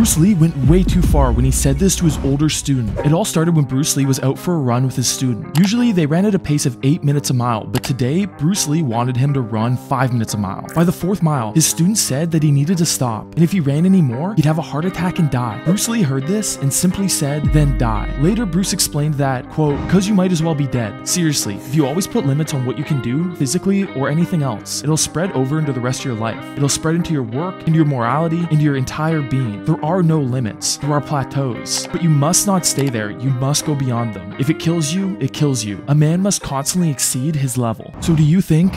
Bruce Lee went way too far when he said this to his older student. It all started when Bruce Lee was out for a run with his student. Usually they ran at a pace of 8 minutes a mile, but today Bruce Lee wanted him to run 5 minutes a mile. By the fourth mile, his student said that he needed to stop, and if he ran anymore, he'd have a heart attack and die. Bruce Lee heard this and simply said, then die. Later, Bruce explained that, quote, because you might as well be dead. Seriously, if you always put limits on what you can do, physically or anything else, it'll spread over into the rest of your life. It'll spread into your work, into your morality, into your entire being. There are no limits, there are plateaus. But you must not stay there, you must go beyond them. If it kills you, it kills you. A man must constantly exceed his level. So do you think